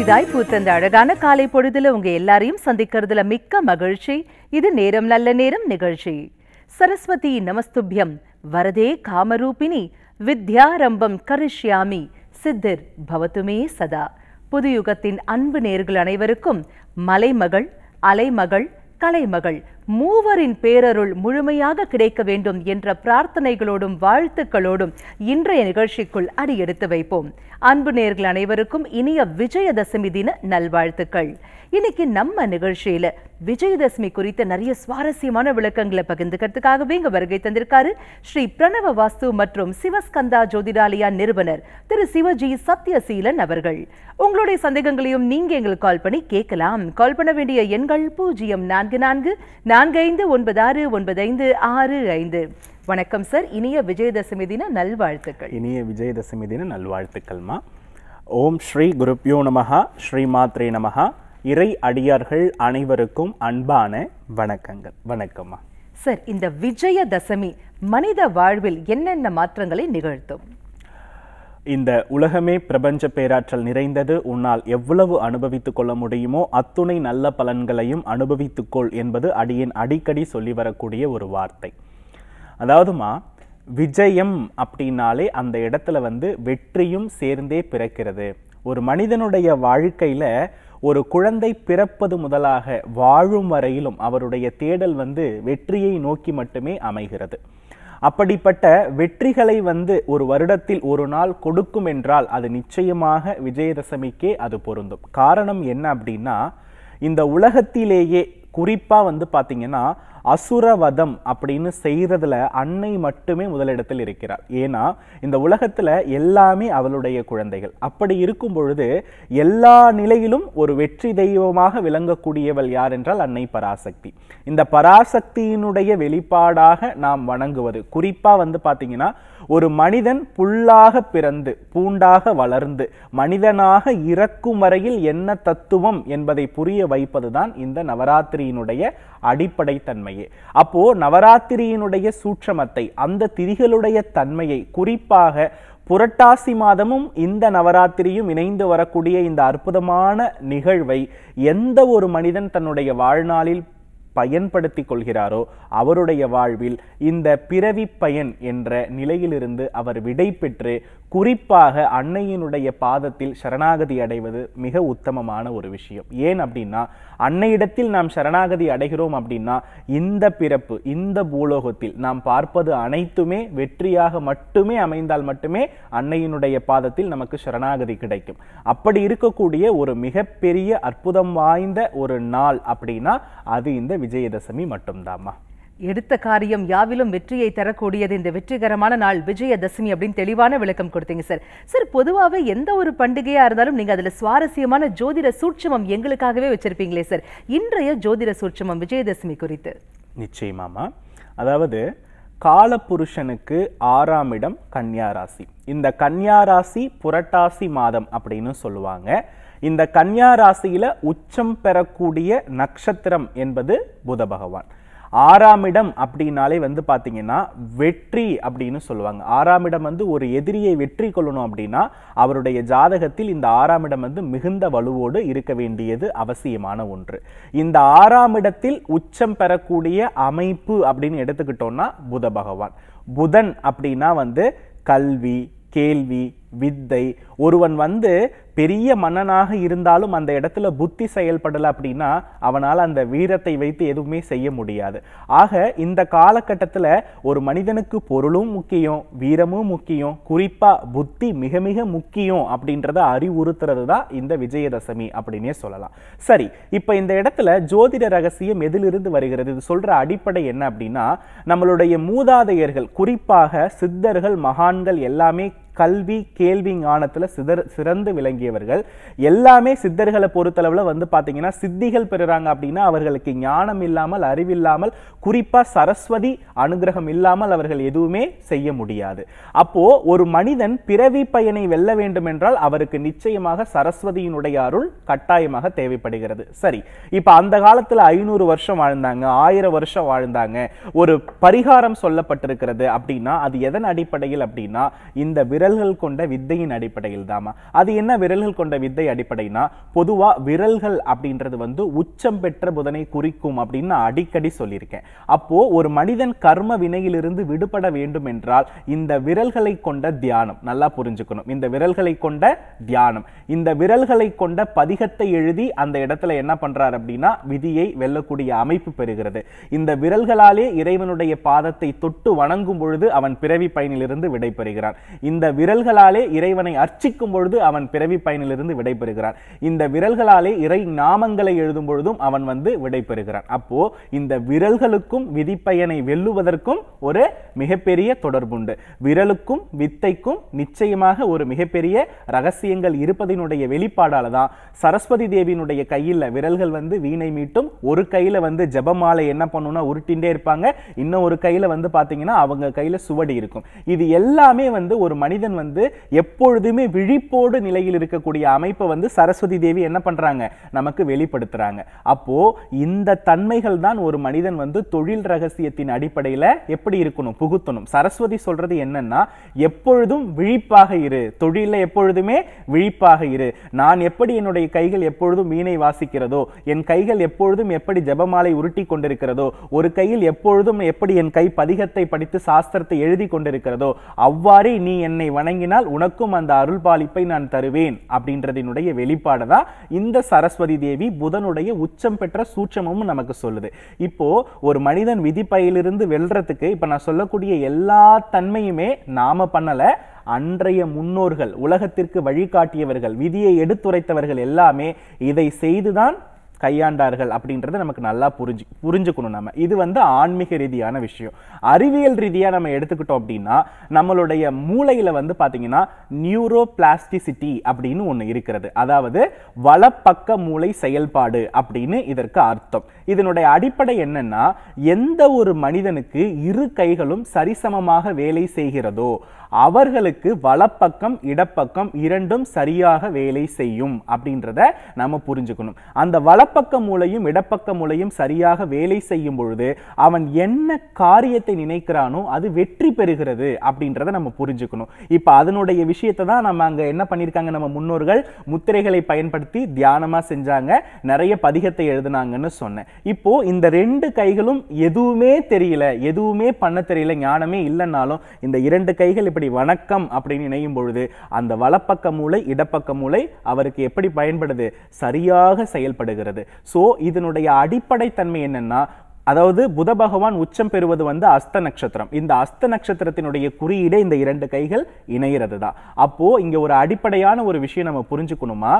புதிதாய் பூத்தந்த அழகான காலை பொழுதுல உங்க எல்லாரையும் சந்திக்கிறதுல மிக்க மகிழ்ச்சி. இது நேரம் நல்ல நேரம் நிகழ்ச்சி. சரஸ்வதி நமஸ்துபியம். வரதே காமரூபிணி. வித்யாரம்பம் கரிஷ்யாமி. சித்திர் பவத்துமே சதா. புதுயுகத்தின் அன்பு நேர்கள் அனைவருக்கும் மலைமகள் அலைமகள் கலைமகள் மூவரின் பேரருள் முழுமையாக கிடைக்க வேண்டும் என்ற பிரார்த்தனைகளோடும் வாழ்த்துக்களோடும் இன்றைய நிகழ்ச்சிக்குள் அடியெடுத்து வைப்போம். அன்பு நேர்கள் அனைவருக்கும் இனிய விஜயதசமி தின நல்வாழ்த்துக்கள். இன்னைக்கு நம்ம நிகழ்ச்சியில விஜயதசமி குறித்த நிறைய சுவாரஸ்யமான விளக்கங்களை பகிர்ந்துக்கிறதுக்காகவே இங்க வருகை தந்திருக்காரு ஸ்ரீ பிரணவ வாஸ்து மற்றும் சிவஸ்கந்தா ஜோதிடாலயா நிறுவனர் திரு சிவஜி சத்யசீலன் அவர்கள். உங்களுடைய சந்தேகங்களையும் நீங்க எங்களுக்கு கால் பண்ணி கேட்கலாம். கால் பண்ண வேண்டிய எண்கள் பூஜ்ஜியம் நான்கு நான்கு நான்கு ஐந்து ஒன்பது ஆறு ஒன்பது ஐந்து ஆறு ஐந்து. வணக்கம் சார் இனிய விஜயதசமி தின நல்வாழ்த்துக்கள். இனிய விஜயதசமி தின நல்வாழ்த்துக்கள்மா. ஓம் ஸ்ரீ குருப்யோ நமஹா ஸ்ரீ மாத்ரே நமஹா. இறை அடியார்கள் அனைவருக்கும் அன்பான வணக்கங்கள். வணக்கம்மா. சார் இந்த விஜயதசமி மனித வாழ்வில் என்னென்ன மாற்றங்களை நிகழ்த்தும்? இந்த உலகமே பிரபஞ்ச பேராற்றல் நிறைந்தது. உன்னால் எவ்வளவு அனுபவித்துக் கொள்ள முடியுமோ அத்துணை நல்ல பலன்களையும் அனுபவித்துக்கொள் என்பது அடியின் அடிக்கடி சொல்லி வரக்கூடிய ஒரு வார்த்தை. அதாவதுமா விஜயம் அப்படின்னாலே அந்த இடத்துல வந்து வெற்றியும் சேர்ந்தே பிறக்கிறது. ஒரு மனிதனுடைய வாழ்க்கையில் ஒரு குழந்தை பிறப்பது முதலாக வாழும் வரையிலும் அவருடைய தேடல் வந்து வெற்றியை நோக்கி மட்டுமே அமைகிறது. அப்படிப்பட்ட வெற்றிகளை வந்து ஒரு வருடத்தில் ஒரு நாள் கொடுக்கும் என்றால் அது நிச்சயமாக விஜயதசமிக்கே அது பொருந்தும். காரணம் என்ன அப்படின்னா இந்த உலகத்திலேயே குறிப்பா வந்து பார்த்தீங்கன்னா அசுரவதம் அப்படின்னு செய்யறதுல அன்னை மட்டுமே முதலிடத்தில் இருக்கிறார். ஏன்னா இந்த உலகத்துல எல்லாமே அவளுடைய குழந்தைகள். அப்படி இருக்கும் பொழுது எல்லா நிலையிலும் ஒரு வெற்றி தெய்வமாக விளங்கக்கூடியவள் யார் என்றால் அன்னை பராசக்தி. இந்த பராசக்தியினுடைய வெளிப்பாடாக நாம் வணங்குவது குறிப்பா வந்து பாத்தீங்கன்னா ஒரு மனிதன் புல்லாக பிறந்து பூண்டாக வளர்ந்து மனிதனாக இறக்கும் வரையில் என்ன தத்துவம் என்பதை புரிய வைப்பதுதான் இந்த நவராத்திரியினுடைய அடிப்படை தன்மையே. அப்போ நவராத்திரியினுடைய சூட்சமத்தை அந்த திதிகளுடைய தன்மையை குறிப்பாக புரட்டாசி மாதமும் இந்த நவராத்திரியும் இணைந்து வரக்கூடிய இந்த அற்புதமான நிகழ்வை எந்த ஒரு மனிதன் தன்னுடைய வாழ்நாளில் பயன்படுத்தி கொள்கிறாரோ அவருடைய வாழ்வில் இந்த பிறவி பயன் என்ற நிலையிலிருந்து அவர் விடை பெற்று குறிப்பாக அன்னையினுடைய பாதத்தில் சரணாகதி அடைவது மிக உத்தமமான ஒரு விஷயம். ஏன் அப்படின்னா அன்னையிடத்தில் நாம் சரணாகதி அடைகிறோம் அப்படின்னா இந்த பிறப்பு இந்த பூலோகத்தில் நாம் பார்ப்பது அனைத்துமே வெற்றியாக மட்டுமே அமைந்தால் மட்டுமே அன்னையினுடைய பாதத்தில் நமக்கு சரணாகதி கிடைக்கும். அப்படி இருக்கக்கூடிய ஒரு மிகப்பெரிய அற்புதம் வாய்ந்த ஒரு நாள் அப்படின்னா அது இந்த விஜயதசமி மட்டும்தாம்மா. எடுத்த காரியம் யாவிலும் வெற்றியை தரக்கூடியது. இந்த வெற்றிகரமான நாள் விஜயதசமி அப்படின்னு தெளிவான விளக்கம் கொடுத்தீங்க சார். சார் பொதுவாகவே எந்த ஒரு பண்டிகையாக இருந்தாலும் நீங்கள் அதில் சுவாரஸ்யமான ஜோதிட சூட்சமம் எங்களுக்காகவே வச்சிருப்பீங்களே சார். இன்றைய ஜோதிட சூட்சமம் விஜயதசமி குறித்து. நிச்சயமாமா அதாவது காலபுருஷனுக்கு ஆறாம் இடம் கன்னியா ராசி. இந்த கன்னியா ராசி புரட்டாசி மாதம் அப்படின்னு சொல்லுவாங்க. இந்த கன்னியா உச்சம் பெறக்கூடிய நட்சத்திரம் என்பது புத பகவான். ஆறாம் இடம் அப்படின்னாலே வந்து பார்த்தீங்கன்னா வெற்றி அப்படின்னு சொல்லுவாங்க. ஆறாம் இடம் வந்து ஒரு எதிரியை வெற்றி கொள்ளணும் அப்படின்னா அவருடைய ஜாதகத்தில் இந்த ஆறாம் இடம் வந்து மிகுந்த வலுவோடு இருக்க வேண்டியது அவசியமான ஒன்று. இந்த ஆறாம் இடத்தில் உச்சம் பெறக்கூடிய அமைப்பு அப்படின்னு எடுத்துக்கிட்டோம்னா புத பகவான். புதன் அப்படின்னா வந்து கல்வி கேள்வி வித்தை. ஒருவன் வந்து பெரிய மன்னனாக இருந்தாலும் அந்த இடத்துல புத்தி செயல்படலை அப்படின்னா அவனால் அந்த வீரத்தை வைத்து எதுவுமே செய்ய முடியாது. ஆக இந்த காலகட்டத்தில் ஒரு மனிதனுக்கு பொருளும் முக்கியம் வீரமும் முக்கியம் குறிப்பாக புத்தி மிக மிக முக்கியம் அப்படின்றத அறிவுறுத்துறது தான் இந்த விஜயதசமி அப்படின்னே சொல்லலாம். சரி இப்போ இந்த இடத்துல ஜோதிட ரகசியம் எதிலிருந்து வருகிறது? இது சொல்கிற அடிப்படை என்ன அப்படின்னா நம்மளுடைய மூதாதையர்கள் குறிப்பாக சித்தர்கள் மகான்கள் எல்லாமே கல்வி கேள்வி ஞானத்துல சிதற சிறந்து விளங்கியவர்கள். எல்லாமே சித்தர்களை பொறுத்தளவில் வந்து பார்த்தீங்கன்னா சித்திகள் பெறுறாங்க அப்படின்னா அவர்களுக்கு ஞானம் இல்லாமல் அறிவில்லாமல் குறிப்பா சரஸ்வதி அனுகிரகம் இல்லாமல் அவர்கள் எதுவுமே செய்ய முடியாது. அப்போ ஒரு மனிதன் பிறவி பயனை வெல்ல வேண்டும் என்றால் அவருக்கு நிச்சயமாக சரஸ்வதியினுடைய அருள் கட்டாயமாக தேவைப்படுகிறது. சரி இப்ப அந்த காலத்துல ஐநூறு வருஷம் வாழ்ந்தாங்க ஆயிரம் வருஷம் வாழ்ந்தாங்க. ஒரு பரிகாரம் சொல்லப்பட்டிருக்கிறது அப்படின்னா அது எதன் அடிப்படையில் அப்படின்னா இந்த விரல் விரல்கள் கொண்ட வித்தையின் அடிப்படையில் தாமா அது என்ன விரல்கள் கொண்ட வித்தை அடிப்படைனா பொதுவா விரல்கள் அப்படின்றது வந்து உச்சம் பெற்ற புதனை குறிக்கும் அப்படின்னு நான் அடிக்கடி சொல்லியிருக்கேன். அப்போ ஒரு மனிதன் கர்ம வினையிலிருந்து விடுபட வேண்டும் என்றால் இந்த விரல்களை கொண்ட தியானம் நல்லா புரிஞ்சுக்கணும். இந்த விரல்களை கொண்ட தியானம். இந்த விரல்களை கொண்ட பதிகத்தை எழுதி அந்த இடத்துல என்ன பண்றார் அப்படின்னா விதியை வெல்லக்கூடிய அமைப்பு பெறுகிறது. இந்த விரல்களாலே இறைவனுடைய பாதத்தை தொட்டு வணங்கும் பொழுது அவன் பிறவி பயனிலிருந்து விடைபெறுகிறான் இந்த விரல்களாலே இறைவனை அர்ச்சிக்கும் பொழுது அவன் பிறவி பயனிலிருந்து விடைபெறுகிறான். இந்த விரல்களாலே இறை நாமங்களை எழுதும் பொழுதும் அவன் வந்து விடைபெறுகிறான். அப்போ இந்த விரல்களுக்கும் விதிப்பயனை வெல்லுவதற்கும் ஒரு மிகப்பெரிய தொடர்புண்டு. விரலுக்கும் வித்தைக்கும் நிச்சயமாக ஒரு மிகப்பெரிய ரகசியங்கள் இருப்பதனுடைய வெளிப்பாடால தான் சரஸ்வதி தேவியினுடைய கையில விரல்கள் வந்து வீணை மீட்டும் ஒரு கையில வந்து ஜெபமாலை என்ன பண்ணும்னா உருட்டிண்டே இருப்பாங்க இன்னும் ஒரு கையில வந்து பார்த்தீங்கன்னா அவங்க கையில் சுவடி இருக்கும். இது எல்லாமே வந்து ஒரு மனித மனிதன் வந்து எப்பொழுதுமே விழிப்போடு நிலையில் இருக்கக்கூடிய அமைப்பை வந்து சரஸ்வதி தேவி என்ன பண்ணுறாங்க நமக்கு வெளிப்படுத்துகிறாங்க அப்போ இந்த தன்மைகள் தான் ஒரு மனிதன் வந்து தொழில் ரகசியத்தின் அடிப்படையில் எப்படி இருக்கணும்? புகுத்தணும். சரஸ்வதி சொல்கிறது என்னன்னா எப்பொழுதும் விழிப்பாக இரு. தொழிலில் எப்பொழுதுமே விழிப்பாக இரு. நான் எப்படி என்னுடைய கைகள் எப்பொழுதும் வீணை வாசிக்கிறதோ என் கைகள் எப்பொழுதும் எப்படி ஜபமாலை உருட்டி கொண்டிருக்கிறதோ ஒரு கையில் எப்பொழுதும் எப்படி என் கை பதிகத்தை படித்து சாஸ்திரத்தை எழுதி கொண்டிருக்கிறதோ அவ்வாறே நீ என்னை வணங்கினால் உனக்கும் அந்த அருள் பாலிப்பை நான் தருவேன் அப்படின்றதினுடைய வெளிப்பாடு தான் இந்த சரஸ்வதி தேவி புதனுடைய உச்சம் பெற்ற சூட்சமும் நமக்கு சொல்லுது. இப்போ ஒரு மனிதன் விதிப்பையிலிருந்து வெல்றதுக்கு இப்ப நான் சொல்லக்கூடிய எல்லா தன்மையுமே நாம பண்ணல அன்றைய முன்னோர்கள் உலகத்திற்கு வழிகாட்டியவர்கள் விதியை எடுத்துரைத்தவர்கள் எல்லாமே இதை செய்துதான் கையாண்டார்கள் அப்படின்றத நமக்கு நல்லா புரிஞ்சு புரிஞ்சுக்கணும் நம்ம இது வந்து ஆன்மீக ரீதியான விஷயம். அறிவியல் ரீதியாக நம்ம எடுத்துக்கிட்டோம் அப்படின்னா நம்மளுடைய மூளையில் வந்து பார்த்தீங்கன்னா நியூரோ பிளாஸ்டிசிட்டி அப்படின்னு ஒன்று இருக்கிறது. அதாவது வலப்பக்க மூளை செயல்பாடு அப்படின்னு இதற்கு அர்த்தம். இதனுடைய அடிப்படை என்னன்னா எந்த ஒரு மனிதனுக்கு இரு கைகளும் சரிசமமாக வேலை செய்கிறதோ அவர்களுக்கு வலப்பக்கம் இடப்பக்கம் இரண்டும் சரியாக வேலை செய்யும் அப்படின்றத நம்ம புரிஞ்சுக்கணும். அந்த வலப்பக்க மூளையும் இடப்பக்க மூளையும் சரியாக வேலை செய்யும் பொழுது அவன் என்ன காரியத்தை நினைக்கிறானோ அது வெற்றி பெறுகிறது அப்படின்றத நம்ம புரிஞ்சுக்கணும். இப்போ அதனுடைய விஷயத்தை தான் நம்ம அங்கே என்ன பண்ணியிருக்காங்க? நம்ம முன்னோர்கள் முத்திரைகளை பயன்படுத்தி தியானமாக செஞ்சாங்க. நிறைய பதிகத்தை எழுதுனாங்கன்னு சொன்னேன். இப்போ இந்த ரெண்டு கைகளும் எதுவுமே தெரியல எதுவுமே பண்ண தெரியல ஞானமே இல்லைன்னாலும் இந்த இரண்டு கைகள் இப்படி வணக்கம் அப்படின்னு இணையும் பொழுது அந்த வலப்பக்க மூளை இடப்பக்க மூளை அவருக்கு எப்படி பயன்படுது? சரியாக செயல்படுகிறது. சோ இதனுடைய அடிப்படை தன்மை என்னன்னா அதாவது புத பகவான் உச்சம் பெறுவது வந்து அஸ்த நட்சத்திரம். இந்த அஸ்த நட்சத்திரத்தினுடைய குறியீடே இந்த இரண்டு கைகள் இணைகிறது தான் அப்போ இங்க ஒரு அடிப்படையான ஒரு விஷயம் நம்ம புரிஞ்சுக்கணுமா?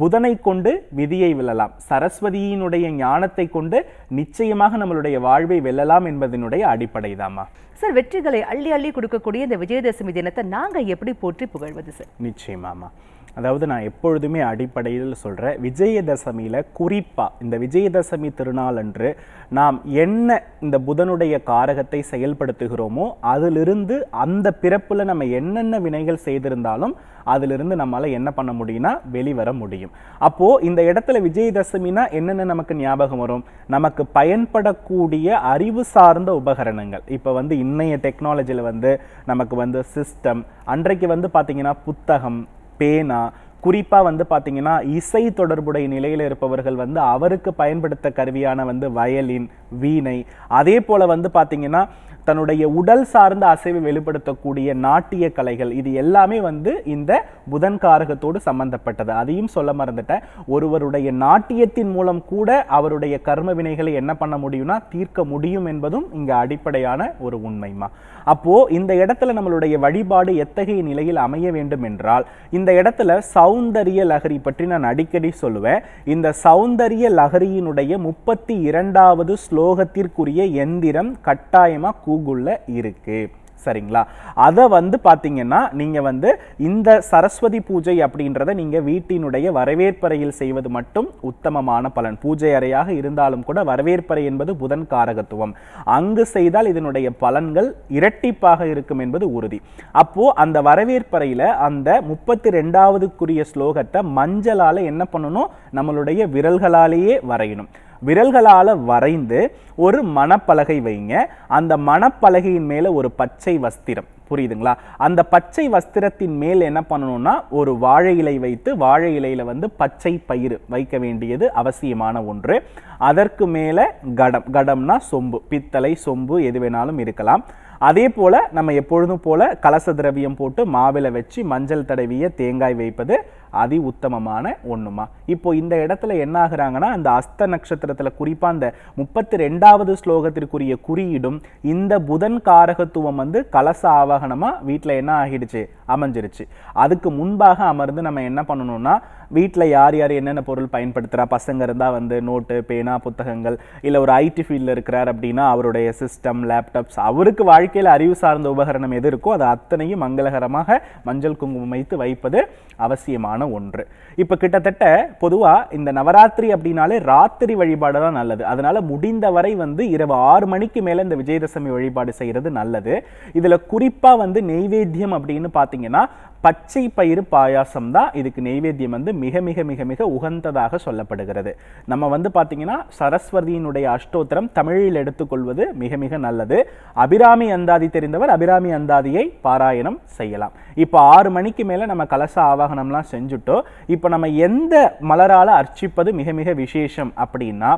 புதனை கொண்டு விதியை வெல்லலாம். சரஸ்வதியினுடைய ஞானத்தை கொண்டு நிச்சயமாக நம்மளுடைய வாழ்வை வெல்லலாம் என்பதனுடைய அடிப்படை தாமா சார் வெற்றிகளை அள்ளி அள்ளி கொடுக்கக்கூடிய இந்த விஜயதசமி தினத்தை நாங்க எப்படி போற்றி புகழ்வது சார்? நிச்சயமாமா அதாவது நான் எப்பொழுதுமே அடிப்படையில் சொல்கிறேன் விஜயதசமியில் குறிப்பாக இந்த விஜயதசமி திருநாள் அன்று நாம் என்ன இந்த புதனுடைய காரகத்தை செயல்படுத்துகிறோமோ அதிலிருந்து அந்த பிறப்பில் நம்ம என்னென்ன வினைகள் செய்திருந்தாலும் அதிலிருந்து நம்மளால் என்ன பண்ண முடியும்னா வெளிவர முடியும். அப்போது இந்த இடத்துல விஜயதசமினா என்னென்ன நமக்கு ஞாபகம் வரும்? நமக்கு பயன்படக்கூடிய அறிவு சார்ந்த உபகரணங்கள். இப்போ வந்து இன்னைய டெக்னாலஜியில் வந்து நமக்கு வந்து சிஸ்டம் அன்றைக்கு வந்து பார்த்திங்கன்னா புத்தகம் பேனா குறிப்பாக வந்து பார்த்தீங்கன்னா இசை தொடர்புடைய நிலையில் இருப்பவர்கள் வந்து அவருக்கு பயன்படுத்த கருவியான வந்து வயலின் வீணை அதே போல் வந்து பார்த்திங்கன்னா தன்னுடைய உடல் சார்ந்த அசைவை வெளிப்படுத்தக்கூடிய நாட்டிய கலைகள் இது எல்லாமே வந்து இந்த புதன் காரகத்தோடு சம்பந்தப்பட்டது. அதையும் சொல்ல மறந்துட்டேன். ஒருவருடைய நாட்டியத்தின் மூலம் கூட அவருடைய கர்ம வினைகளை என்ன பண்ண முடியும்னா தீர்க்க முடியும் என்பதும் இங்கே அடிப்படையான ஒரு உண்மைமா அப்போ இந்த இடத்துல நம்மளுடைய வழிபாடு எத்தகைய நிலையில் அமைய வேண்டும் என்றால் இந்த இடத்துல சௌந்தரிய லகரி பற்றி நான் அடிக்கடி சொல்லுவேன். இந்த சௌந்தரிய லகரியினுடைய முப்பத்தி இரண்டாவது ஸ்லோகத்திற்குரிய எந்திரம் கட்டாயமா கூகுள்ள இருக்கு. சரிங்களா? அதை வந்து பார்த்தீங்கன்னா நீங்கள் வந்து இந்த சரஸ்வதி பூஜை அப்படின்றத நீங்கள் வீட்டினுடைய வரவேற்பறையில் செய்வது மட்டும் உத்தமமான பலன். பூஜை அறையாக இருந்தாலும் கூட வரவேற்பறை என்பது புதன் காரகத்துவம். அங்கு செய்தால் இதனுடைய பலன்கள் இரட்டிப்பாக இருக்கும் என்பது உறுதி. அப்போ அந்த வரவேற்பறையில் அந்த முப்பத்தி ரெண்டாவதுக்குரிய ஸ்லோகத்தை மஞ்சளால் என்ன பண்ணணும்? நம்மளுடைய விரல்களாலேயே வரையணும். விரல்களால் வரைந்து ஒரு மணப்பலகை வைங்க. அந்த மணப்பலகையின் மேலே ஒரு பச்சை வஸ்திரம். புரியுதுங்களா? அந்த பச்சை வஸ்திரத்தின் மேல் என்ன பண்ணணும்னா ஒரு வாழை இலை வைத்து வாழை இலையில வந்து பச்சை பயிறு வைக்க வேண்டியது அவசியமான ஒன்று. அதற்கு மேலே கடம். கடம்னா சொம்பு. பித்தளை சொம்பு எது வேணாலும் இருக்கலாம். அதே போல நம்ம எப்பொழுதும் போல கலச திரவியம் போட்டு மாவில வச்சு மஞ்சள் தடவிய தேங்காய் வைப்பது அதி உத்தமமான ஒண்ணுமா? இப்போ இந்த இடத்துல என்ன ஆகுறாங்கன்னா அந்த அஸ்த நட்சத்திரத்துல குறிப்பா அந்த முப்பத்தி ரெண்டாவது ஸ்லோகத்திற்குரிய குறியீடும் இந்த புதன் காரகத்துவம் வந்து கலச ஆவகனமா வீட்டில் என்ன ஆகிடுச்சு? அமைஞ்சிருச்சு. அதுக்கு முன்பாக அமர்ந்து நம்ம என்ன பண்ணணும்னா வீட்டில் யார் யார் என்னென்ன பொருள் பயன்படுத்துறா? பசங்க இருந்தால் வந்து நோட்டு பேனா புத்தகங்கள் இல்லை ஒரு ஐடி ஃபீல்டில் இருக்கிறார் அப்படின்னா அவருடைய சிஸ்டம் லேப்டாப்ஸ் அவருக்கு வாழ்க்கையில் அறிவு சார்ந்த உபகரணம் எது இருக்கோ அது அத்தனையும் மங்களகரமாக மஞ்சள் குங்குமம் வைத்து வைப்பது அவசியமான ஒன்று. இப்ப கிட்டத்தட்ட பொதுவா இந்த நவராத்திரி அப்படின்னாலே ராத்திரி வழிபாடு தான் நல்லது. அதனால முடிந்தவரை வந்து இரவு ஆறு மணிக்கு மேல இந்த விஜயதசமி வழிபாடு செய்யறது நல்லது. இதுல குறிப்பா வந்து நெய்வேத்தியம் அப்படின்னு பார்த்தீங்கன்னா பச்சை பயிறு பாயாசம் தான் இதுக்கு நெய்வேத்தியம் வந்து மிக மிக மிக மிக உகந்ததாக சொல்லப்படுகிறது. நம்ம வந்து பார்த்தீங்கன்னா சரஸ்வதியினுடைய அஷ்டோத்திரம் தமிழில் எடுத்துக்கொள்வது மிக மிக நல்லது. அபிராமி அந்தாதி தெரிந்தவர் அபிராமி அந்தாதியை பாராயணம் செய்யலாம். இப்போ ஆறு மணிக்கு மேலே நம்ம கலச ஆவாகனம்லாம் செஞ்சுட்டோம். இப்போ நம்ம எந்த மலரால் அர்ச்சிப்பது மிக மிக விசேஷம் அப்படின்னா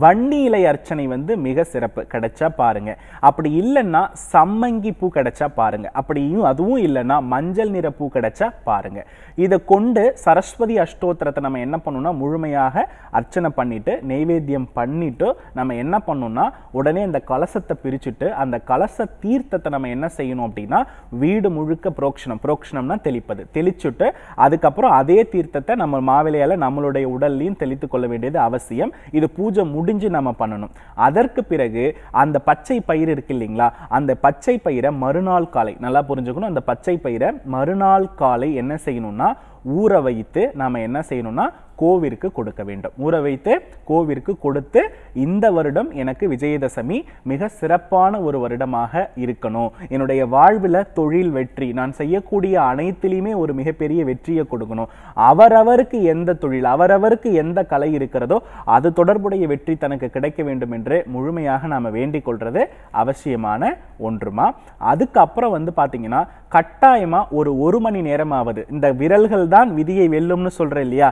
வன்னி இலை அர்ச்சனை வந்து மிக சிறப்பு. கிடைச்சா பாருங்க. அப்படி இல்லைன்னா சம்மங்கி பூ கிடைச்சா பாருங்க. அப்படியும் அதுவும் இல்லைன்னா மஞ்சள் நிற பூ கிடைச்சா பாருங்க. இதை கொண்டு சரஸ்வதி அஷ்டோத்திரத்தை நம்ம என்ன பண்ணணும்னா முழுமையாக அர்ச்சனை பண்ணிட்டு நெய்வேத்தியம் பண்ணிட்டு நம்ம என்ன பண்ணணும்னா உடனே இந்த கலசத்தை பிரிச்சுட்டு அந்த கலச தீர்த்தத்தை நம்ம என்ன செய்யணும் அப்படின்னா வீடு முழுக்க புரோக்ஷனம் புரோக்ஷனம்னா தெளிப்பது. தெளிச்சுட்டு அதுக்கப்புறம் அதே தீர்த்தத்தை நம்ம மாவிலையால நம்மளுடைய உடல்லையும் தெளித்து கொள்ள வேண்டியது அவசியம். இது பூஜை முடிஞ்சு நம்ம பண்ணணும். அதற்கு பிறகு அந்த பச்சை பயிர் இருக்கு இல்லைங்களா? அந்த பச்சை பயிரை மறுநாள் காலை நல்லா புரிஞ்சுக்கணும். அந்த பச்சை பயிரை மறுநாள் காலை என்ன செய்யணும்னா ஊற வைத்து நாம் என்ன செய்யணும்னா கோவிற்கு கொடுக்க வேண்டும். ஊற வைத்து கோவிற்கு கொடுத்து இந்த வருடம் எனக்கு விஜயதசமி மிக சிறப்பான ஒரு வருடமாக இருக்கணும். என்னுடைய வாழ்வில் தொழில் வெற்றி நான் செய்யக்கூடிய அனைத்திலையுமே ஒரு மிகப்பெரிய வெற்றியை கொடுக்கணும். அவரவருக்கு எந்த தொழில் அவரவருக்கு எந்த கலை இருக்கிறதோ அது தொடர்புடைய வெற்றி தனக்கு கிடைக்க வேண்டும் என்று முழுமையாக நாம் வேண்டிக் கொள்வது அவசியமான ஒன்றுமா? அதுக்கப்புறம் வந்து பார்த்தீங்கன்னா கட்டாயமாக ஒரு ஒரு மணி நேரமாவது இந்த விரல்கள் தான் விதியை வெல்லும்னு சொல்றேன் இல்லையா?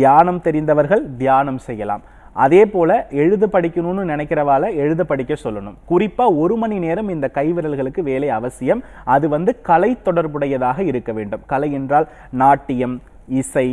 தியானம் தெரிந்தவர்கள் தியானம் செய்யலாம். அதே போல எழுத படிக்கணும்னு நினைக்கிறவால எழுத படிக்க சொல்லணும். குறிப்பா ஒரு மணி நேரம் இந்த கைவிரல்களுக்கு வேலை அவசியம். அது வந்து கலை தொடர்புடையதாக இருக்க வேண்டும். கலை என்றால் நாட்டியம் இசை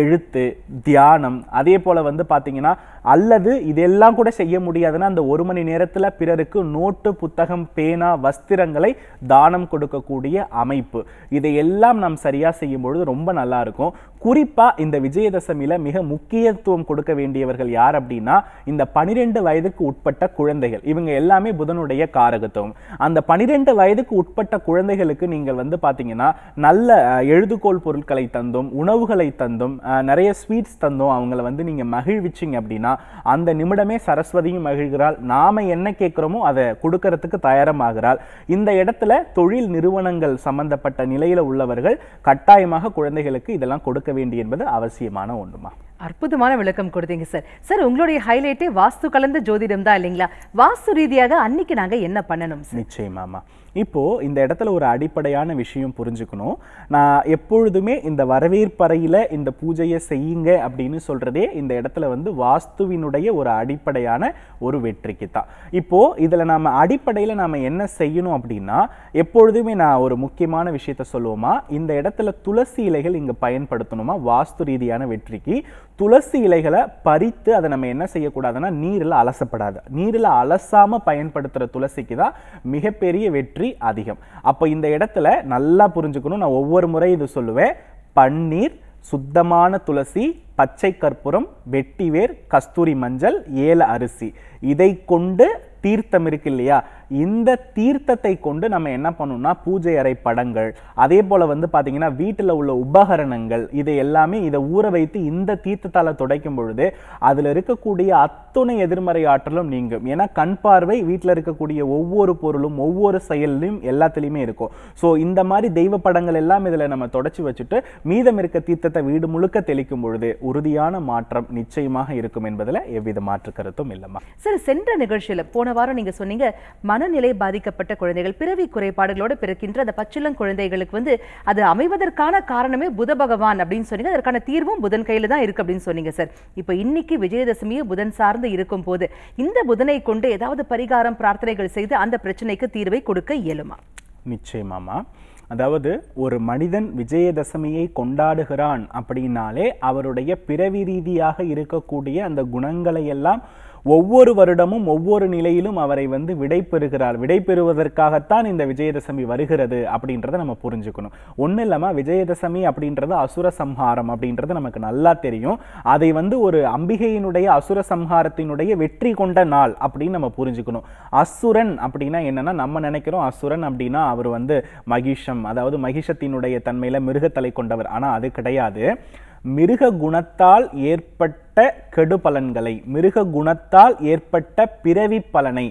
எழுத்து தியானம் அதே போல் வந்து பார்த்தீங்கன்னா அல்லது இதெல்லாம் கூட செய்ய முடியாதுன்னா அந்த ஒரு மணி நேரத்தில் பிறருக்கு நோட்டு புத்தகம் பேனா வஸ்திரங்களை தானம் கொடுக்கக்கூடிய அமைப்பு. இதையெல்லாம் நாம் சரியாக செய்யும் பொழுது ரொம்ப நல்லா இருக்கும். குறிப்பாக இந்த விஜயதசமியில் மிக முக்கியத்துவம் கொடுக்க வேண்டியவர்கள் யார் அப்படின்னா இந்த பனிரெண்டு வயதுக்கு உட்பட்ட குழந்தைகள். இவங்க எல்லாமே புதனுடைய காரகத்துவம். அந்த பனிரெண்டு வயதுக்கு உட்பட்ட குழந்தைகளுக்கு நீங்கள் வந்து பார்த்தீங்கன்னா நல்ல எழுதுகோள் எழுதுகோல் பொருட்களை தந்தும் உணவுகளை தந்தும் நிறைய ஸ்வீட்ஸ் தந்தோம். அவங்கள வந்து நீங்க மகிழ்விச்சிங்க அப்படின்னா அந்த நிமிடமே சரஸ்வதியும் மகிழ்கிறாள். நாம என்ன கேட்குறோமோ அதை கொடுக்கறதுக்கு தயாரமாகிறாள். இந்த இடத்துல தொழில் நிறுவனங்கள் சம்பந்தப்பட்ட நிலையில் உள்ளவர்கள் கட்டாயமாக குழந்தைகளுக்கு இதெல்லாம் கொடுக்க வேண்டிய என்பது அவசியமான ஒன்றுமா? அற்புதமான விளக்கம் கொடுத்தீங்க சார் சார் உங்களுடைய ஹைலைட்டே வாஸ்து கலந்த ஜோதிடம் தான் இல்லைங்களா? வாஸ்து ரீதியாக அன்னைக்கு நாங்கள் என்ன பண்ணணும் நிச்சயமாமா இப்போ இந்த இடத்துல ஒரு அடிப்படையான விஷயம் புரிஞ்சுக்கணும். நான் எப்பொழுதுமே இந்த வரவேற்பறையில் இந்த பூஜையை செய்யுங்க அப்படின்னு சொல்றதே இந்த இடத்துல வந்து வாஸ்துவினுடைய ஒரு அடிப்படையான ஒரு வெற்றிக்கு தான். இப்போ இதில் நாம அடிப்படையில் நாம என்ன செய்யணும் அப்படின்னா எப்பொழுதுமே நான் ஒரு முக்கியமான விஷயத்த சொல்லுவோமா? இந்த இடத்துல துளசி இலைகள் இங்கே பயன்படுத்தணுமா? வாஸ்து ரீதியான வெற்றிக்கு. துளசி இலைகளை பறித்து அதை நம்ம என்ன செய்யக்கூடாதுன்னா நீரில் அலசப்படாது. நீரில் அலசாமல் பயன்படுத்துகிற துளசிக்கு தான் மிகப்பெரிய வெற்றி அதிகம். அப்போ இந்த இடத்துல நல்லா புரிஞ்சுக்கணும். நான் ஒவ்வொரு முறை இது சொல்லுவேன். பன்னீர் சுத்தமான துளசி பச்சை கற்பூரம் வெட்டிவேர் கஸ்தூரி மஞ்சள் ஏல அரிசி. இதை கொண்டு தீர்த்தம் இருக்கு இல்லையா? இந்த தீர்த்தத்தை கொண்டு நம்ம என்ன பண்ணணும்னா பூஜை அறை படங்கள். அதே போல வந்து பார்த்தீங்கன்னா வீட்டில் உள்ள உபகரணங்கள் இதை எல்லாமே இதை ஊற வைத்து இந்த தீர்த்தத்தால் துடைக்கும் பொழுது அதில் இருக்கக்கூடிய அத்துணை எதிர்மறை ஆற்றலும் நீங்கும். ஏன்னா கண் பார்வை வீட்டில் இருக்கக்கூடிய ஒவ்வொரு பொருளும் ஒவ்வொரு செயல்லையும் எல்லாத்துலேயுமே இருக்கும். ஸோ இந்த மாதிரி தெய்வ படங்கள் எல்லாம் இதில் நம்ம தொடச்சி வச்சுட்டு மீதம் இருக்க தீர்த்தத்தை வீடு முழுக்க தெளிக்கும் பொழுது உறுதியான மாற்றம் நிச்சயமாக இருக்கும் என்பதுல எவ்வித மாற்று கருத்தும் இல்லைம்மா. சார் சென்ற நிகழ்ச்சியில போன வாரம் நீங்க சொன்னீங்க மனநிலை பாதிக்கப்பட்ட குழந்தைகள் பிறவி குறைபாடுகளோடு பிறக்கின்ற அந்த பச்சிளம் குழந்தைகளுக்கு வந்து அது அமைவதற்கான காரணமே புத பகவான் அப்படின்னு சொன்னீங்க. அதற்கான தீர்வும் புதன் கையில தான் இருக்கு அப்படின்னு சொன்னீங்க சார். இப்போ இன்னைக்கு விஜயதசமியே புதன் சார்ந்து இருக்கும் போது இந்த புதனை கொண்டு ஏதாவது பரிகாரம் பிரார்த்தனைகள் செய்து அந்த பிரச்சனைக்கு தீர்வை கொடுக்க இயலுமா? நிச்சயமாமா அதாவது ஒரு மனிதன் விஜயதசமியை கொண்டாடுகிறான் அப்படின்னாலே அவருடைய பிறவி ரீதியாக இருக்கக்கூடிய அந்த குணங்களை எல்லாம் ஒவ்வொரு வருடமும் ஒவ்வொரு நிலையிலும் அவரை வந்து விடை பெறுகிறார். விடை பெறுவதற்காகத்தான் இந்த விஜயதசமி வருகிறது அப்படின்றத நம்ம புரிஞ்சுக்கணும். ஒன்றும் இல்லாமல் விஜயதசமி அப்படின்றது அசுர சம்ஹாரம் அப்படின்றது நமக்கு நல்லா தெரியும். அதை வந்து ஒரு அம்பிகையினுடைய அசுர சம்ஹாரத்தினுடைய வெற்றி கொண்ட நாள் அப்படின்னு நம்ம புரிஞ்சுக்கணும். அசுரன் அப்படின்னா என்னன்னா நம்ம நினைக்கிறோம் அசுரன் அப்படின்னா அவர் வந்து மகிஷம். அதாவது மகிஷத்தினுடைய தன்மையில் மிருகத்தலை கொண்டவர். ஆனால் அது கிடையாது. மிருக குணத்தால் ஏற்பட்ட கெடுபலன்களை மிருக குணத்தால் ஏற்பட்ட பிறவி பலனை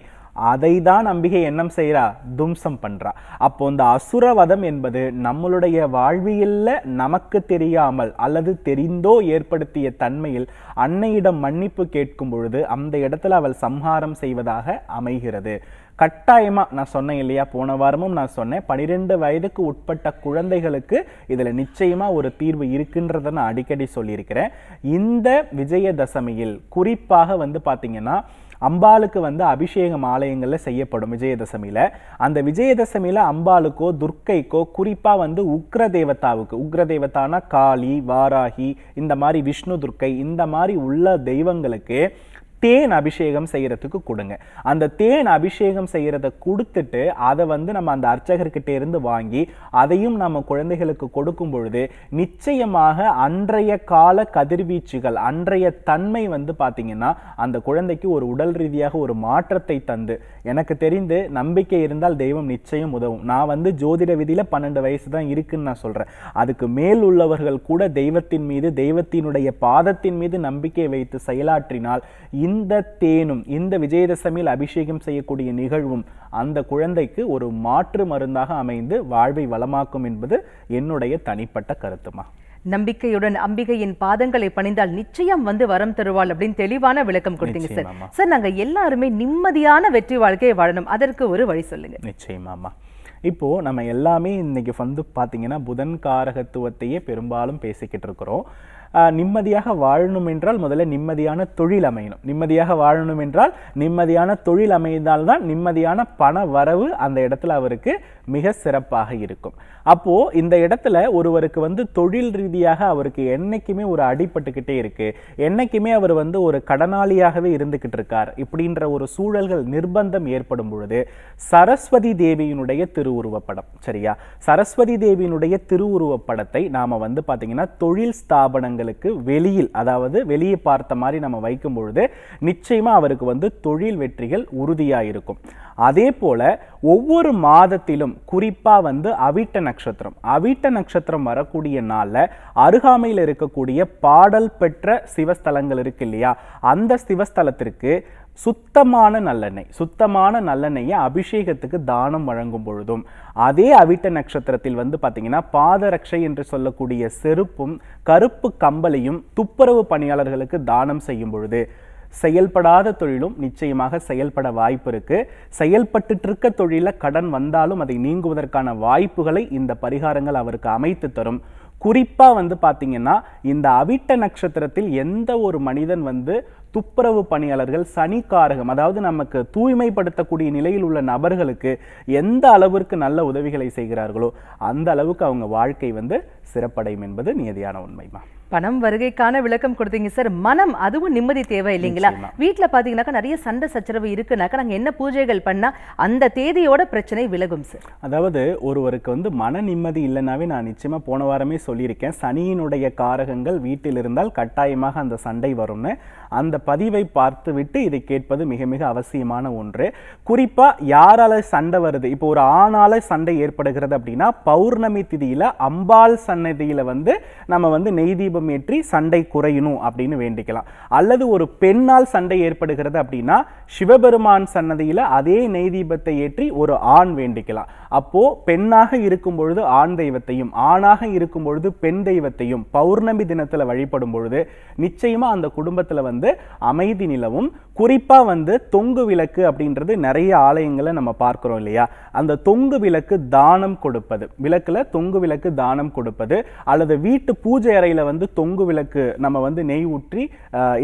அதை தான் அம்பிகை எண்ணம் செய்கிறா தும்சம் பண்ணுறா அப்போ இந்த அசுரவதம் என்பது நம்மளுடைய வாழ்வியல்ல நமக்கு தெரியாமல் அல்லது தெரிந்தோ ஏற்படுத்திய தன்மையில் அன்னையிடம் மன்னிப்பு கேட்கும் பொழுது அந்த இடத்துல அவள் சம்ஹாரம் செய்வதாக அமைகிறது. கட்டாயமாக நான் சொன்னேன் இல்லையா? போன வாரமும் நான் சொன்னேன். பனிரெண்டு வயதுக்கு உட்பட்ட குழந்தைகளுக்கு இதில் நிச்சயமாக ஒரு தீர்வு இருக்குன்றதை நான் அடிக்கடி சொல்லியிருக்கிறேன். இந்த விஜயதசமியில் குறிப்பாக வந்து பார்த்திங்கன்னா அம்பாளுக்கு வந்து அபிஷேகம் ஆலயங்களில் செய்யப்படும் விஜயதசமியில். அந்த விஜயதசமியில் அம்பாளுக்கோ துர்க்கைக்கோ குறிப்பாக வந்து உக்ர தேவதாவுக்கு உக்ர தேவதானா காளி வாராகி இந்த மாதிரி விஷ்ணு துர்க்கை இந்த மாதிரி உள்ள தெய்வங்களுக்கு தேன் அபிஷேகம் செய்கிறதுக்கு கொடுங்க. அந்த தேன் அபிஷேகம் செய்கிறத கொடுத்துட்டு அதை வந்து நம்ம அந்த அர்ச்சகர்கிட்ட இருந்து வாங்கி அதையும் நம்ம குழந்தைகளுக்கு கொடுக்கும் பொழுது நிச்சயமாக அன்றைய கால கதிர்வீச்சுகள் அன்றைய தன்மை வந்து பார்த்தீங்கன்னா அந்த குழந்தைக்கு ஒரு உடல் ரீதியாக ஒரு மாற்றத்தை தந்து. எனக்கு தெரிந்து நம்பிக்கை இருந்தால் தெய்வம் நிச்சயம் உதவும். நான் வந்து ஜோதிட விதியில் பன்னெண்டு வயசு தான் இருக்குன்னு நான் சொல்கிறேன் அதுக்கு மேல் உள்ளவர்கள் கூட தெய்வத்தின் மீது தெய்வத்தினுடைய பாதத்தின் மீது நம்பிக்கை வைத்து செயலாற்றினால் இந்த தேனும் இந்த விஜயதசமியில் அபிஷேகம் செய்யக்கூடிய நிகழ்வும் அந்த குழந்தைக்கு ஒரு மாற்று மருந்தாக அமைந்து வாழ்வை வளமாக்கும் என்பது என்னுடைய தனிப்பட்ட கருத்துமா? நம்பிக்கையுடன் அம்பிகையின் பாதங்களை பணிந்தால் நிச்சயம் வந்து வரம் தருவாள் அப்படின்னு தெளிவான விளக்கம் கொடுத்தீங்க சார். சார் நாங்க எல்லாருமே நிம்மதியான வெற்றி வாழ்க்கையை வாழணும். அதற்கு ஒரு வழி சொல்லுங்க. நிச்சயமாமா இப்போ நம்ம எல்லாமே இன்னைக்கு வந்து பாத்தீங்கன்னா புதன் காரகத்துவத்தையே பெரும்பாலும் பேசிக்கிட்டு இருக்கிறோம். நிம்மதியாக வாழணும் என்றால் முதல்ல நிம்மதியான தொழில் அமையணும். நிம்மதியாக வாழணும் என்றால் நிம்மதியான தொழில் அமைந்தால்தான் நிம்மதியான பண வரவு அந்த இடத்துல அவருக்கு மிக சிறப்பாக இருக்கும். அப்போ இந்த இடத்துல ஒருவருக்கு வந்து தொழில் ரீதியாக அவருக்கு என்னைக்குமே ஒரு அடிபட்டுக்கிட்டே இருக்கு. என்னைக்குமே அவர் வந்து ஒரு கடனாளியாகவே இருந்துகிட்டு இருக்கார். இப்படின்ற ஒரு சூழல்கள் நிர்பந்தம் ஏற்படும் பொழுது சரஸ்வதி தேவியினுடைய திருவுருவப்படம் சரியா? சரஸ்வதி தேவியினுடைய திருவுருவப்படத்தை நாம வந்து பார்த்தீங்கன்னா தொழில் ஸ்தாபனங்கள் ஸ்தாபனங்களுக்கு வெளியில் அதாவது வெளியே பார்த்த மாதிரி நம்ம வைக்கும் பொழுது நிச்சயமா அவருக்கு வந்து தொழில் வெற்றிகள் உறுதியாக இருக்கும் அதே போல ஒவ்வொரு மாதத்திலும் குறிப்பா வந்து அவிட்ட நட்சத்திரம். அவிட்ட நட்சத்திரம் வரக்கூடிய நாளில் அருகாமையில் இருக்கக்கூடிய பாடல் பெற்ற சிவஸ்தலங்கள் இருக்கு இல்லையா? அந்த சிவஸ்தலத்திற்கு சுத்தமான நல்லெண்ணெய் சுத்தமான நல்லெண்ணெயை அபிஷேகத்துக்கு தானம் வழங்கும் பொழுதும் அதே அவிட்ட நட்சத்திரத்தில் வந்து பார்த்தீங்கன்னா பாதரட்சை என்று சொல்லக்கூடிய செருப்பும் கருப்பு கம்பளையும் துப்புரவு பணியாளர்களுக்கு தானம் செய்யும் பொழுது செயல்படாத தொழிலும் நிச்சயமாக செயல்பட வாய்ப்பு இருக்கு. செயல்பட்டு இருக்க தொழில கடன் வந்தாலும் அதை நீங்குவதற்கான வாய்ப்புகளை இந்த பரிகாரங்கள் அவருக்கு அமைத்து தரும். குறிப்பாக வந்து பார்த்திங்கன்னா இந்த அவிட்ட நட்சத்திரத்தில் எந்த ஒரு மனிதன் வந்து துப்புரவு பணியாளர்கள் சனிக்காரகம் அதாவது நமக்கு தூய்மைப்படுத்தக்கூடிய நிலையில் உள்ள நபர்களுக்கு எந்த அளவிற்கு நல்ல உதவிகளை செய்கிறார்களோ அந்த அளவுக்கு அவங்க வாழ்க்கை வந்து சிறப்படையும் என்பது நியதியான உண்மைமா பணம் வருகைக்கான விளக்கம் கொடுத்தீங்க சார் மனம் அதுவும் நிம்மதி தேவை இல்லைங்களா நிச்சயமா. வீட்ல பாத்தீங்கன்னாக்கா நிறைய சண்டை சச்சரவு இருக்குனாக்கா நாங்க என்ன பூஜைகள் பண்ணா அந்த தேதியோட பிரச்சனை விலகும் சார் அதாவது ஒருவருக்கு வந்து மன நிம்மதி இல்லைனாவே நான் நிச்சயமா போன வாரமே சொல்லியிருக்கேன். சனியினுடைய காரகங்கள் வீட்டில் இருந்தால் கட்டாயமாக அந்த சண்டை வரும்னு. அந்த பதிவை பார்த்துவிட்டு இதை கேட்பது மிக மிக அவசியமான ஒன்று. குறிப்பாக யாரால சண்டை வருது? இப்போ ஒரு ஆணால சண்டை ஏற்படுகிறது அப்படின்னா பௌர்ணமி திதியில அம்பாள் சன்னதியில வந்து நம்ம வந்து நெய் தீபம் ஏற்றி சண்டை குறையணும் அப்படின்னு வேண்டிக்கலாம். அல்லது ஒரு பெண்ணால் சண்டை ஏற்படுகிறது அப்படின்னா சிவபெருமான் சன்னதியில அதே நெய் தீபத்தை ஏற்றி ஒரு ஆண் வேண்டிக்கலாம். அப்போ பெண்ணாக இருக்கும் பொழுது ஆண் தெய்வத்தையும் ஆணாக இருக்கும் பொழுது பெண் தெய்வத்தையும் பௌர்ணமி தினத்துல வழிபடும் பொழுது நிச்சயமா அந்த குடும்பத்துல வந்து அமைதி நிலவும். குறிப்பா வந்து தொங்கு விளக்கு அப்படின்றது நிறைய ஆலயங்களை நம்ம பார்க்குறோம் இல்லையா? அந்த தொங்கு விளக்கு தானம் கொடுப்பது. விளக்குல தொங்கு விளக்கு தானம் கொடுப்பது. அல்லது வீட்டு பூஜை அறையில வந்து தொங்கு விளக்கு நம்ம வந்து நெய் ஊற்றி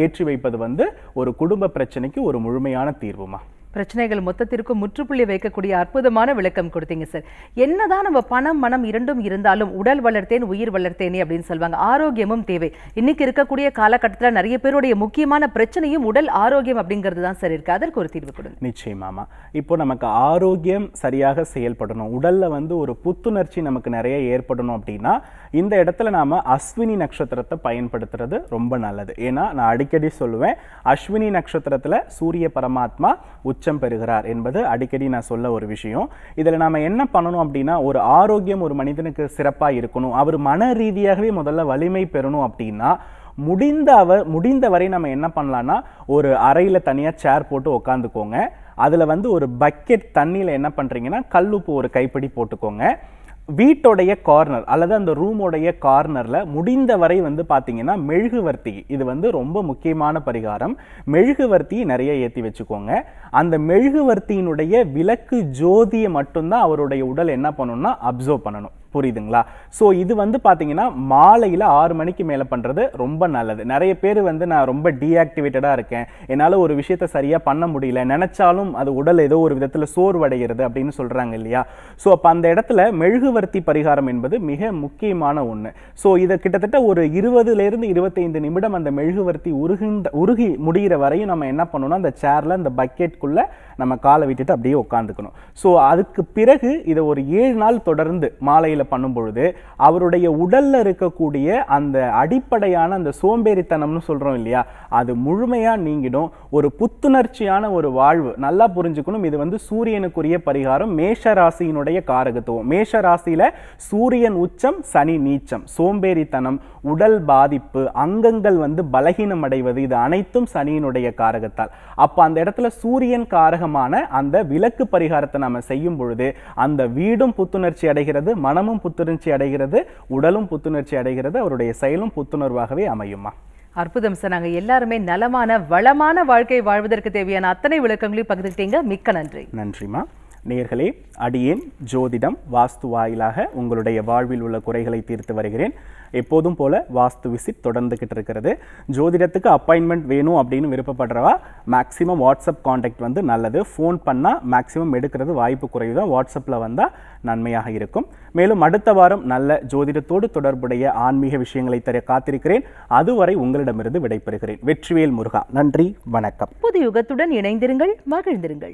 ஏற்றி வைப்பது வந்து ஒரு குடும்ப பிரச்சனைக்கு ஒரு முழுமையான தீர்வுமா? பிரச்சனைகள் மொத்தத்திற்கும் முற்றுப்புள்ளி வைக்கக்கூடிய அற்புதமான விளக்கம் கொடுத்தீங்க சார் என்னதான் நம்ம பணம் மனம் இரண்டும் இருந்தாலும் உடல் வளர்த்தேன் உயிர் வளர்த்தேனே அப்படின்னு சொல்லுவாங்க. ஆரோக்கியமும் தேவை. இன்னைக்கு இருக்கக்கூடிய காலகட்டத்தில் நிறைய பேருடைய முக்கியமான பிரச்சனையும் உடல் ஆரோக்கியம் அப்படிங்கிறது தான் சார் இருக்கு. அதற்கு ஒரு தீர்வு கொடுங்க. நிச்சயமாமா இப்போ நமக்கு ஆரோக்கியம் சரியாக செயல்படணும். உடல்ல வந்து ஒரு புத்துணர்ச்சி நமக்கு நிறைய ஏற்படணும் அப்படின்னா இந்த இடத்துல நாம அஸ்வினி நட்சத்திரத்தை பயன்படுத்துறது ரொம்ப நல்லது. ஏன்னா நான் அடிக்கடி சொல்லுவேன் அஸ்வினி நட்சத்திரத்துல சூரிய பரமாத்மா உச்சம் பெறுகிறார் என்பது அடிக்கடி நான் சொல்ல ஒரு விஷயம். இதுல நாம என்ன பண்ணணும் அப்படின்னா ஒரு ஆரோக்கியம் ஒரு மனிதனுக்கு சிறப்பா இருக்கணும். அவர் மன ரீதியாகவே முதல்ல வலிமை பெறணும் அப்படின்னா முடிந்த அவர் முடிந்த வரை நம்ம என்ன பண்ணலான்னா ஒரு அறையில தனியா சேர் போட்டு உக்காந்துக்கோங்க. அதுல வந்து ஒரு பக்கெட் தண்ணியில என்ன பண்றீங்கன்னா கல்லுப்பு ஒரு கைப்பிடி போட்டுக்கோங்க. வீட்டோடைய கார்னர் அல்லது அந்த ரூமோடைய கார்னரில் முடிந்த வரை வந்து பார்த்தீங்கன்னா மெழுகுவர்த்தி இது வந்து ரொம்ப முக்கியமான பரிகாரம். மெழுகுவர்த்தி நிறைய ஏற்றி வச்சுக்கோங்க. அந்த மெழுகுவர்த்தியினுடைய விளக்கு ஜோதியை மட்டும்தான் அவருடைய உடல் என்ன பண்ணணும்னா அப்சர்வ் பண்ணணும். புரியுதுங்களா? ஸோ இது வந்து பார்த்தீங்கன்னா மாலையில் ஆறு மணிக்கு மேலே பண்ணுறது ரொம்ப நல்லது. நிறைய பேர் வந்து நான் ரொம்ப டீஆக்டிவேட்டடாக இருக்கேன். என்னால் ஒரு விஷயத்த சரியாக பண்ண முடியல. நினச்சாலும் அது உடல் ஏதோ ஒரு விதத்தில் சோர்வடைகிறது அப்படின்னு சொல்கிறாங்க இல்லையா? ஸோ அப்போ அந்த இடத்துல மெழுகுவர்த்தி பரிகாரம் என்பது மிக முக்கியமான ஒன்று ஸோ இதை கிட்டத்தட்ட ஒரு இருபதுலேருந்து இருபத்தைந்து நிமிடம் அந்த மெழுகுவர்த்தி உருகின்ற உருகி முடிகிற வரையும் நம்ம என்ன பண்ணணும்னா அந்த சேரில் அந்த பக்கெட்குள்ளே நம்ம காலை விட்டுட்டு அப்படியே உட்காந்துக்கணும் ஸோ அதுக்கு பிறகு இதை ஒரு ஏழு நாள் தொடர்ந்து மாலையில் பண்ணும் பொழுது அவருடைய உடல்ல இருக்கக்கூடிய அந்த அடிப்படையான அந்த சோம்பேறித்தனம்னு சொல்றோம் இல்லையா அது முழுமையா நீங்கிடும். ஒரு புத்துணர்ச்சியான ஒரு வாழ்வு நல்லா புரிஞ்சுக்கணும். இது வந்து சூரியனுக்குரிய பரிகாரம் மேஷ ராசியினுடைய காரகத்துவம். மேஷ ராசியில் சூரியன் உச்சம் சனி நீச்சம் சோம்பேறித்தனம் உடல் பாதிப்பு அங்கங்கள் வந்து பலகீனம் அடைவது இது அனைத்தும் சனியினுடைய காரகத்தால். அப்ப அந்த இடத்துல சூரியன் காரகமான அந்த விளக்கு பரிகாரத்தை நாம செய்யும் பொழுது அந்த வீடும் புத்துணர்ச்சி அடைகிறது மனமும் புத்துணர்ச்சி அடைகிறது உடலும் புத்துணர்ச்சி அடைகிறது அவருடைய செயலும் புத்துணர்வாகவே அமையுமா? அற்புதம் சார். நாங்க எல்லாருமே நலமான வளமான வாழ்க்கை வாழ்வதற்கு தேவையான அத்தனை விளக்கங்களையும் பகிர்ந்துட்டீங்க மிக்க நன்றி. நன்றிமா நேர்களே அடியேன் ஜோதிடம் வாஸ்து வாயிலாக உங்களுடைய வாழ்வில் உள்ள குறைகளை தீர்த்து வருகிறேன். எப்போதும் போல வாஸ்து விசிட் தொடர்ந்துகிட்டு இருக்கிறது. ஜோதிடத்துக்கு அப்பாயின்மெண்ட் வேணும் அப்படின்னு விருப்பப்படுறவா மேக்ஸிமம் வாட்ஸ்அப் காண்டாக்ட் வந்து நல்லது. ஃபோன் பண்ணால் மேக்ஸிமம் எடுக்கிறது வாய்ப்பு குறைவு தான் வாட்ஸ்அப்பில் வந்தால் நன்மையாக இருக்கும். மேலும் அடுத்த வாரம் நல்ல ஜோதிடத்தோடு தொடர்புடைய ஆன்மீக விஷயங்களை தர காத்திருக்கிறேன். அதுவரை உங்களிடமிருந்து விடைபெறுகிறேன். வெற்றிவேல் முருகா. நன்றி வணக்கம். புது யுகத்துடன் இணைந்திருங்கள் மகிழ்ந்திருங்கள்.